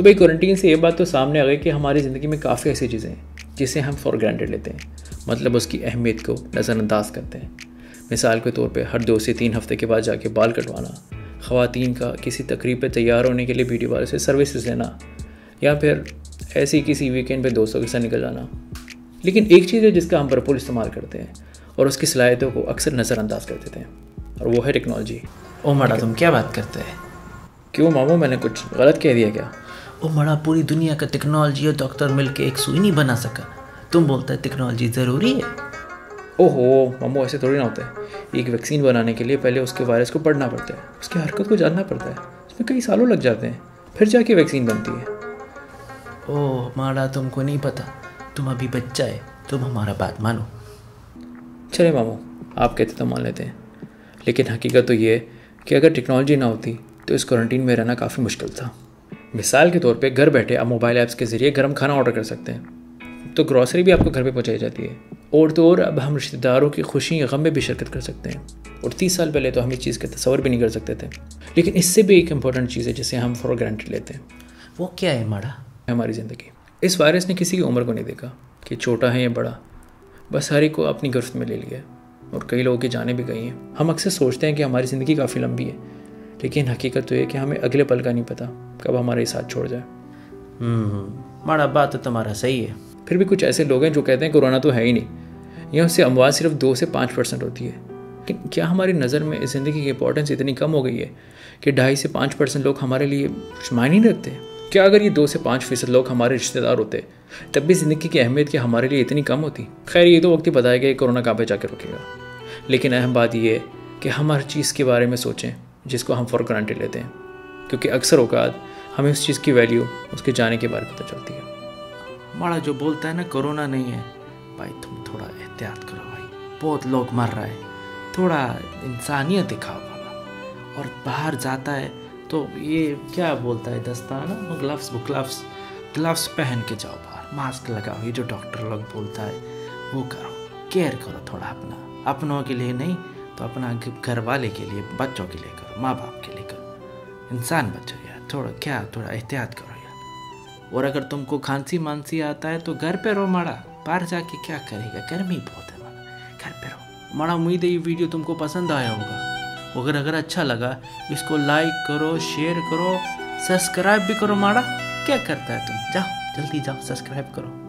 तो भाई क्वारंटीन से ये बात तो सामने आ गई कि हमारी ज़िंदगी में काफ़ी ऐसी चीज़ें हैं जिसे हम फॉर ग्रांटेड लेते हैं। मतलब उसकी अहमियत को नज़रअंदाज करते हैं। मिसाल के तौर पे हर दो से तीन हफ़्ते के बाद जाके बाल कटवाना ख़वातीन का किसी तकरीब पे तैयार होने के लिए ब्यूटी पार्लर से सर्विसेज़ लेना या फिर ऐसे ही किसी वीकेंड पे दोस्तों के साथ निकल जाना। लेकिन एक चीज़ है जिसका हम भरपूर इस्तेमाल करते हैं और उसकी सलाहियतों को अक्सर नज़रअंदाज कर देते हैं और वो है टेक्नोलॉजी ओ मड़ा तुम क्या बात करते हैं? क्यों मामू मैंने कुछ गलत कह दिया क्या? ओ मड़ा पूरी दुनिया का टेक्नोलॉजी और डॉक्टर मिलके एक सुई नहीं बना सका। तुम बोलता है टेक्नोलॉजी ज़रूरी है। ओहो मामू ऐसे थोड़ी ना होता। है एक वैक्सीन बनाने के लिए पहले उसके वायरस को पढ़ना पड़ता है। उसकी हरकत को जानना पड़ता है। उसमें कई सालों लग जाते हैं। फिर जाके वैक्सीन बनती है। ओह माड़ा तुमको नहीं पता। तुम अभी बच्चा है। तुम हमारा बात मानो। चले मामू आप कहते तो मान लेते हैं। लेकिन हकीकत तो ये है कि अगर टेक्नोलॉजी ना होती तो इस क्वारंटीन में रहना काफ़ी मुश्किल था। मिसाल के तौर पे घर बैठे आप मोबाइल ऐप्स के ज़रिए गर्म खाना ऑर्डर कर सकते हैं। तो ग्रॉसरी भी आपको घर पे पहुंचाई जाती है। और तो और अब हम रिश्तेदारों की खुशी या गम में भी शिरकत कर सकते हैं। और तीस साल पहले तो हम इस चीज़ का तस्वर भी नहीं कर सकते थे। लेकिन इससे भी एक इंपॉर्टेंट चीज़ है जिसे हम फॉर ग्रांटेड लेते हैं। वो क्या है माड़ा? हमारी ज़िंदगी। इस वायरस ने किसी की उम्र को नहीं देखा कि छोटा है या बड़ा। बस हर एक को अपनी गिरफ्त में ले लिया और कई लोगों की जाने भी गई हैं। हम अक्सर सोचते हैं कि हमारी ज़िंदगी काफ़ी लंबी है। लेकिन हकीकत तो ये कि हमें अगले पल का नहीं पता। कब हमारे साथ छोड़ जाए। हम्म माड़ा बात तो तुम्हारा सही है। फिर भी कुछ ऐसे लोग हैं जो कहते हैं कोरोना तो है ही नहीं। या उससे अमवात सिर्फ़ दो से पाँच परसेंट होती है। लेकिन क्या हमारी नज़र में ज़िंदगी की इंपॉर्टेंस इतनी कम हो गई है कि ढाई से पाँच परसेंट लोग हमारे लिए कुछ मायने नहीं रखते? क्या अगर ये दो से पाँच फ़ीसद लोग हमारे रिश्तेदार होते तब भी ज़िंदगी की अहमियत क्या हमारे लिए इतनी कम होती? खैर ये तो वक्त ही बताएगा कि कोरोना कहाँ पे जाकर रुकेगा। लेकिन अहम बात यह है कि हम हर चीज़ के बारे में सोचें जिसको हम फॉर ग्रांटेड लेते हैं। क्योंकि अक्सर औकात हमें उस चीज़ की वैल्यू उसके जाने के बारे में पता चलती है। माड़ा जो बोलता है ना, कोरोना नहीं है। भाई, तुम थोड़ा एहतियात करो भाई। बहुत लोग मर रहे हैं। थोड़ा इंसानियत दिखाओ बाबा। और बाहर जाता है तो ये क्या बोलता है दस्ताना ग्लव्स ग्लव्स ग्लव्स पहन के जाओ बाहर। मास्क लगाओ, ये जो डॉक्टर लोग बोलता है, वो करो। केयर करो थोड़ा अपना। अपनों के लिए नहीं तो अपना घर वाले के लिए, बच्चों के लिए करो, माँ बाप के लिए करो। इंसान बच्चों थोड़ा क्या, थोड़ा एहतियात करो यार। और अगर तुमको खांसी मांसी आता है तो घर पे रहो माड़ा। बाहर जाके क्या करेगा? गर्मी बहुत है माड़ा। घर पे रहो। माड़ा, उम्मीद है ये वीडियो तुमको पसंद आया होगा। अगर अगर अच्छा लगा, इसको लाइक करो शेयर करो सब्सक्राइब भी करो माड़ा। क्या करता है तुम? जाओ, जल्दी जाओ सब्सक्राइब करो।